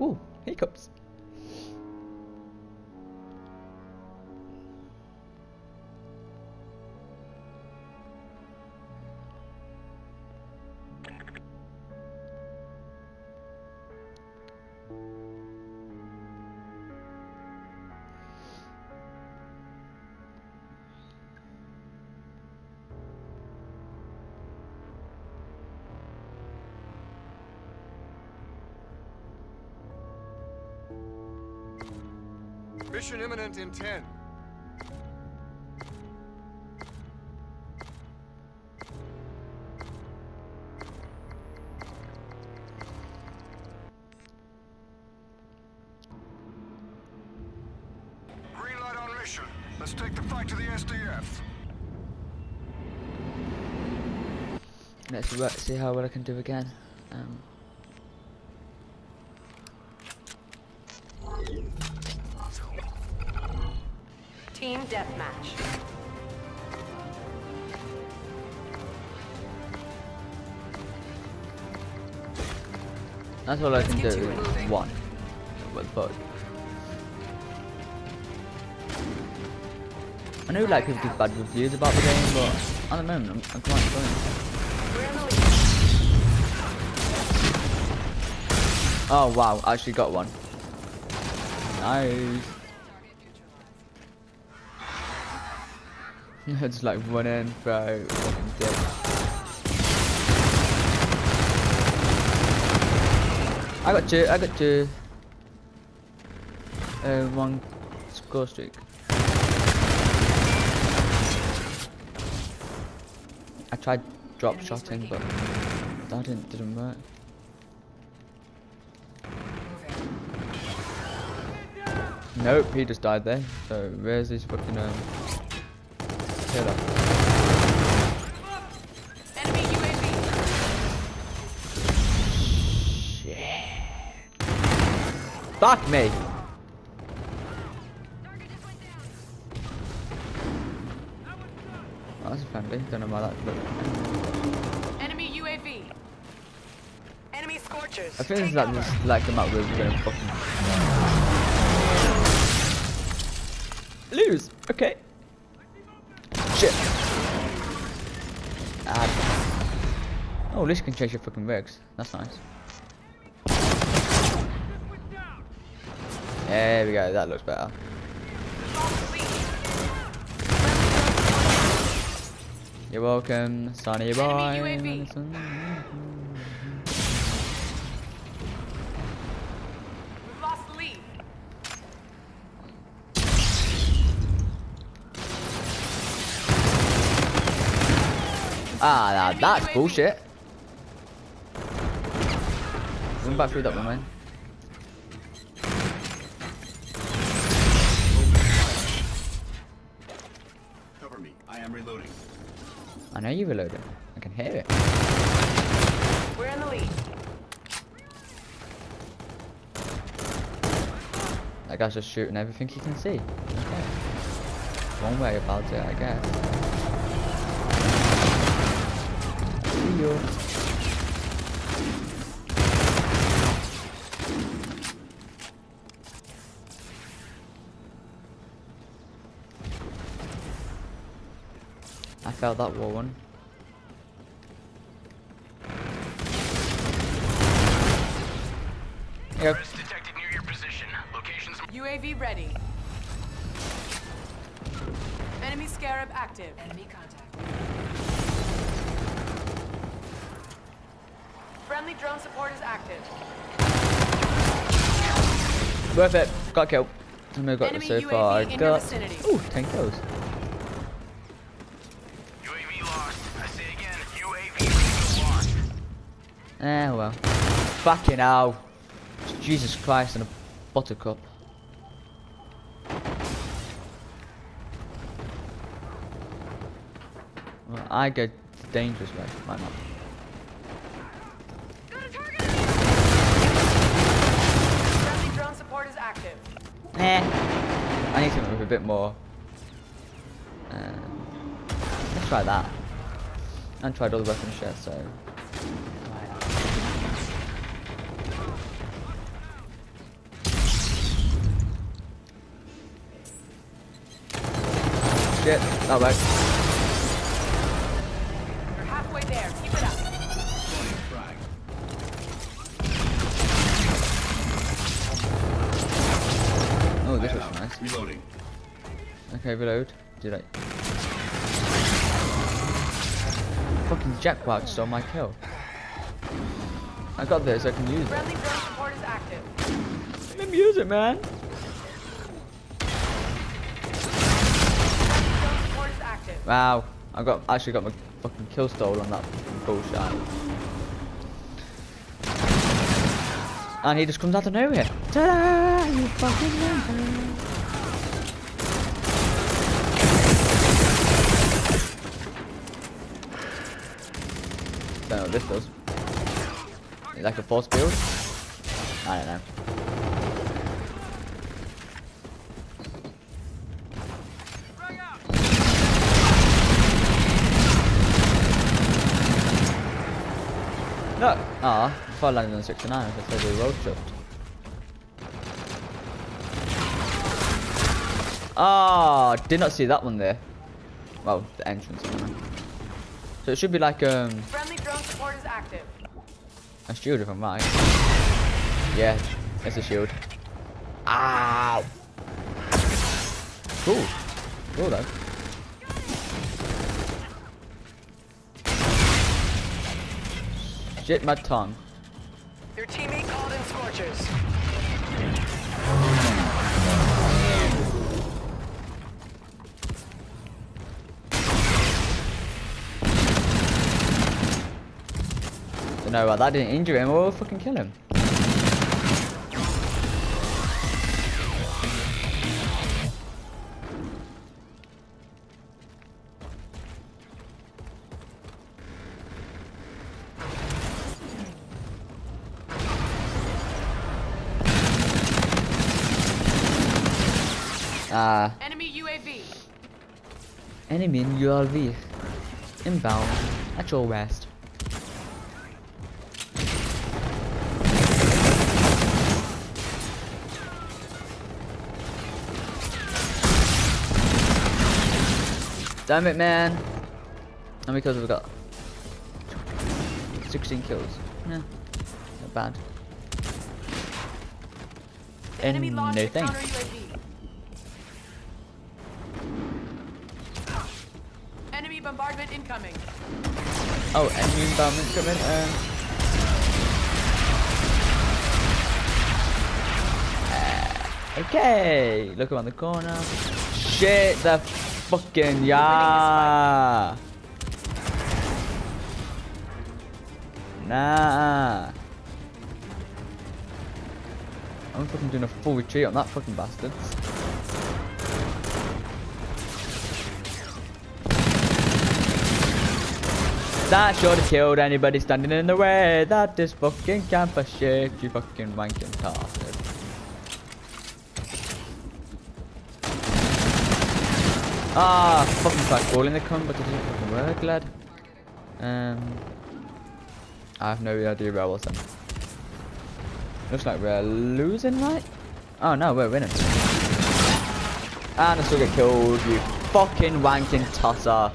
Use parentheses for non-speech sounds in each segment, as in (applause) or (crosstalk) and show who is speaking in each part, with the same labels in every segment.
Speaker 1: Ooh, hiccups.
Speaker 2: Mission imminent in 10. Green light on mission. Let's take the fight to the SDF.
Speaker 1: Let's see how well I can do again. Um,
Speaker 3: Team deathmatch.
Speaker 1: that's all I can do.
Speaker 3: get to it.
Speaker 1: is One. With both. I know like people give bad reviews about the game, but at the moment I'm, I'm quite enjoying it.
Speaker 3: We're in the lead.
Speaker 1: Oh wow, I actually got one. Nice. (laughs) Just like run in, dick. I got two, I got two. Uh, one score streak. I tried drop shotting, but that didn't, didn't work. Nope, he just died there. So where's his fucking um killer?
Speaker 3: Enemy UAV.
Speaker 1: Shit. Fuck me. Ah, oh, that's a friendly. Don't know why that looked.
Speaker 3: Enemy UAV. Enemy scorchers.
Speaker 1: I think it's like this like the map where we're gonna fucking lose. Okay. Shit. Ah. Oh, at least you can change your fucking rigs. That's nice. There we go. That looks better. You're welcome, Sonny boy.
Speaker 3: Enemy UAV. We've lost the lead.
Speaker 1: Ah, now that's bullshit. Run back through that one, man.
Speaker 4: Cover me. I am reloading.
Speaker 1: I know you reloaded. I can hear it.
Speaker 3: We're in the lead.
Speaker 1: That guy's just shooting everything he can see. Okay. One way about it, I guess. See you. I felt that war one. Yep.
Speaker 4: detected near your position. Locations.
Speaker 3: UAV ready. Enemy scarab active. Enemy contact. Friendly drone support is active.
Speaker 1: Worth it. Got a kill. How many I got
Speaker 3: Enemy
Speaker 1: so
Speaker 3: UAV
Speaker 1: far? I
Speaker 3: in
Speaker 1: got
Speaker 3: vicinity.
Speaker 1: ooh, 10 kills. Eh, well. Fucking hell. Jesus Christ and a buttercup. Well, I go the dangerous way, might not. Eh. I need something with a bit more. Uh, let's try that. I tried all the weapon shit, so. Shit. That worked.
Speaker 3: You're halfway there. Keep it up.
Speaker 1: Oh, this was nice.
Speaker 5: Reloading.
Speaker 1: Okay, reload. Did I? Fucking jackpot stole my kill. I got this, I can use it.
Speaker 3: Friendly drone support is active.
Speaker 1: Let me use it, man. Wow, I got actually got my fucking kill stole on that bullshit. And he just comes out of nowhere. Ta-da! You fucking. Don't know what this does. Is like a force field? I don't know. Ah, if I landed on 69, I could say we road shift. Ah, did not see that one there. Well, the entrance. anyway. So it should be like um
Speaker 3: Friendly drone support is active.
Speaker 1: a shield if I'm right. Yeah, it's a shield. Ow! Cool. Cool though. Shit my tongue.
Speaker 6: Your teammate called in scorchers.
Speaker 1: Don't know why that didn't injure him or fucking kill him. Ah,
Speaker 3: Enemy UAV.
Speaker 1: enemy in ULV. Inbound. At your west. Damn it, man. How many kills have we got? 16 kills. Yeah, not bad.
Speaker 3: Enemy
Speaker 1: And no thanks.
Speaker 3: Bombardment incoming.
Speaker 1: Oh, enemy bombardment coming. Um, uh, okay, look around the corner. Shit, the fucking yeah. Nah. I'm fucking doing a full retreat on that fucking bastard. That should have killed anybody standing in the way. That is fucking camper shit, you fucking wanking bastard. Ah, fucking tried in the cunt, but it didn't fucking work, lad. Um, I have no idea where I was then. Looks like we're losing, right? Oh no, we're winning. And I still get killed, you fucking wanking tosser.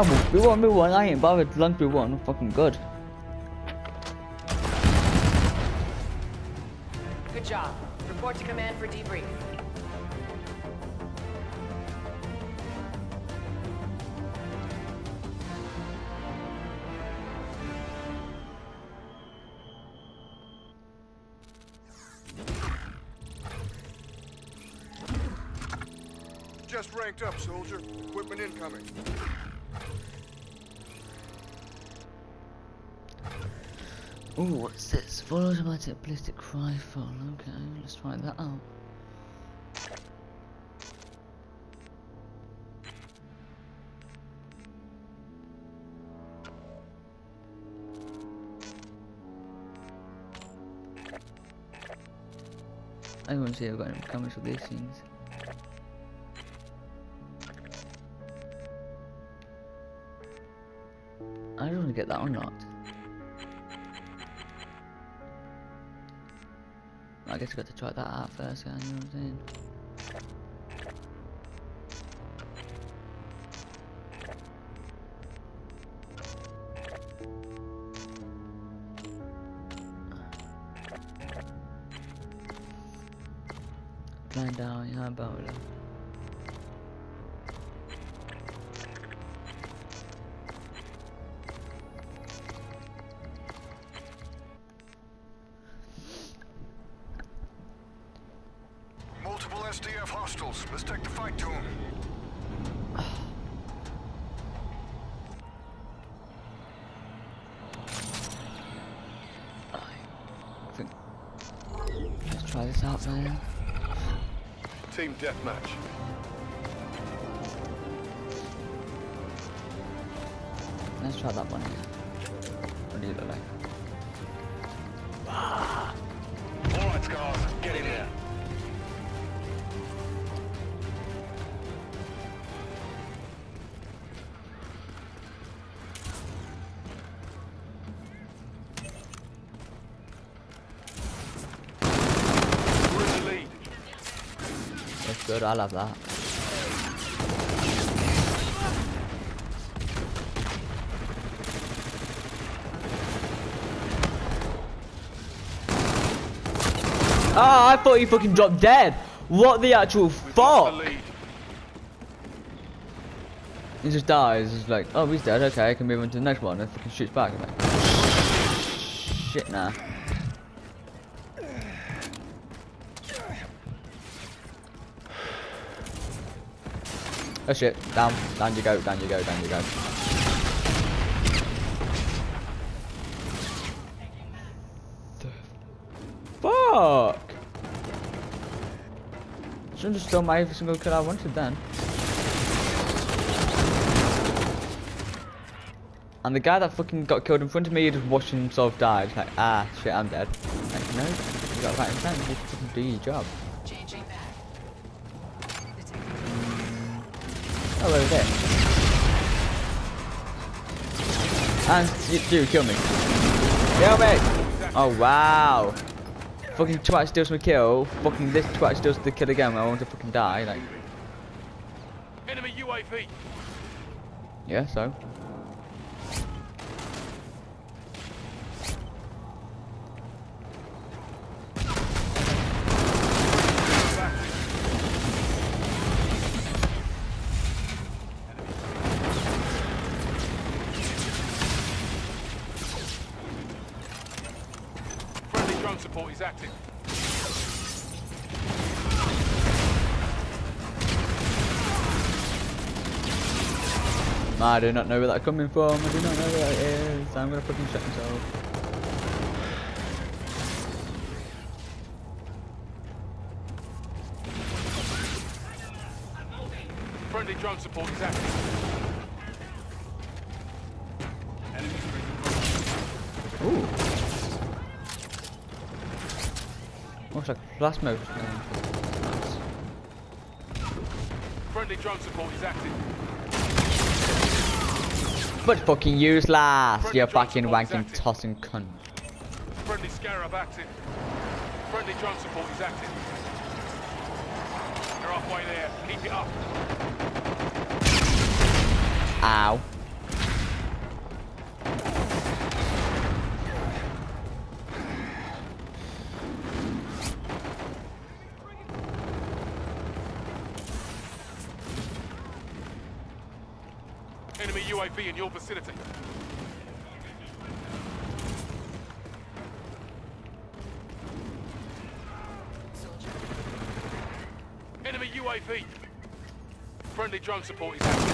Speaker 1: I will be one, be one. I ain't bothered. Long be one. Fucking good.
Speaker 3: Good job. Report to command for debrief.
Speaker 2: Just ranked up, soldier. Equipment incoming.
Speaker 1: Ooh, what's this? Full automatic ballistic rifle. Okay, let's try that out. I to see I've got any comments for these things. I don't want to get that or guess I got to try that out first. You know what I'm saying?
Speaker 2: Let's take the fight to.
Speaker 1: Let's try this out, man.
Speaker 2: Team deathmatch.
Speaker 1: Let's try that one. What do you look like?
Speaker 2: All right, Scars. Get in there.
Speaker 1: I love that. Ah, I thought he fucking dropped dead. What the actual
Speaker 2: We've
Speaker 1: fuck? He just dies. He's like, oh, he's dead. Okay, I can move on to the next one. And fucking shoots back. I'm like, shit, nah. Oh shit, down, down you go, down you go, down you go. Fuck! Shouldn't have just done my every single kill I wanted then. And the guy that fucking got killed in front of me just watching himself die. It's like, ah, shit, I'm dead. Like, no, you got right in front, just fucking do your job. Oh, over there. And, you, dude, kill me. Kill me! Oh, wow. Fucking twat steals my kill. Fucking this twat steals the kill again when I want to fucking die. Like,
Speaker 2: Enemy UAV.
Speaker 1: yeah, so. I do not know where that's coming from. I do not know where it is. I'm gonna fucking shut myself.
Speaker 2: Friendly drone support is active.
Speaker 1: Ooh. Looks like plasma.
Speaker 2: Friendly drone support is active.
Speaker 1: But fucking useless,
Speaker 2: Friendly
Speaker 1: you fucking wanking
Speaker 2: active.
Speaker 1: tossing cunt.
Speaker 2: Friendly Scarab active. Friendly drone support is active. You're halfway there. Keep it up.
Speaker 1: Ow.
Speaker 2: Enemy UAV in your vicinity. Enemy UAV. Friendly drone support is active.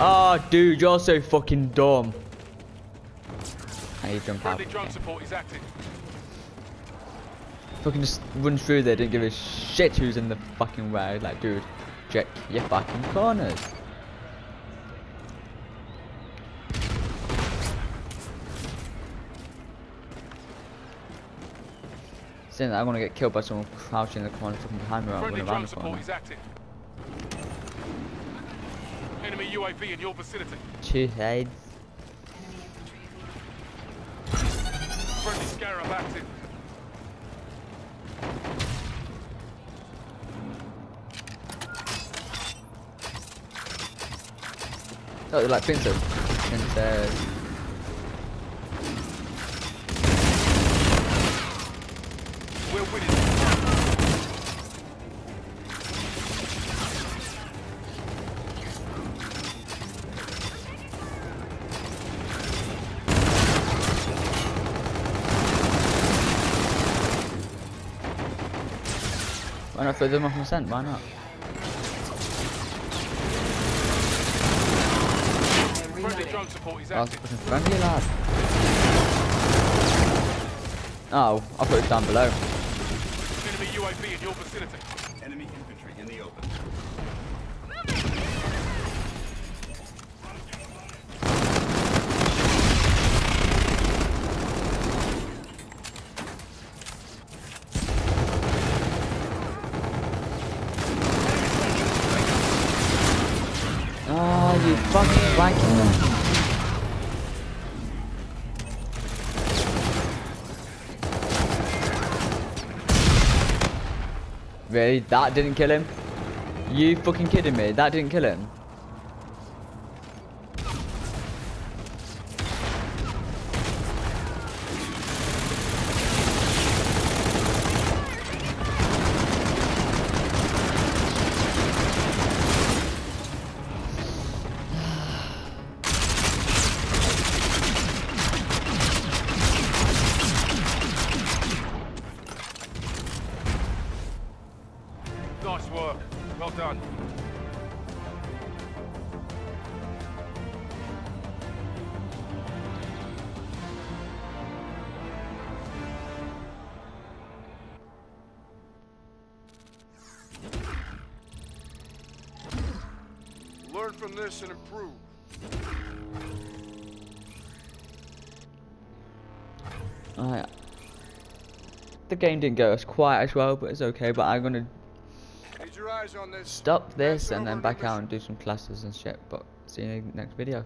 Speaker 1: Oh, dude, you're so fucking dumb. I need to jump out.
Speaker 2: Friendly drone support is active.
Speaker 1: Fucking just run through there, didn't give a shit who's in the fucking way. Like, dude, check your fucking corners. I'm gonna get killed by someone crouching in the corner from behind me
Speaker 2: when
Speaker 1: around the corner.
Speaker 2: run active. Enemy UAV in your vicinity.
Speaker 1: Two heads.
Speaker 2: Friendly Scarab active.
Speaker 1: Oh, like
Speaker 2: Pinto. Pinto.
Speaker 1: Why not throw them off my scent? Why not?
Speaker 2: Friendly drone support is
Speaker 1: was
Speaker 2: active.
Speaker 1: friendly lad. Oh, I'll put it down below.
Speaker 2: Enemy UAV in your vicinity.
Speaker 5: Enemy infantry in the open.
Speaker 1: Oh, you fucking wanking. Really? That didn't kill him? You fucking kidding me? That didn't kill him?
Speaker 2: Learn from this and improve.
Speaker 1: Alright. The game didn't go as quite as well, but it's okay. But I'm gonna
Speaker 2: your eyes on this.
Speaker 1: stop this and then back out and do some classes and shit. But see you in the next video.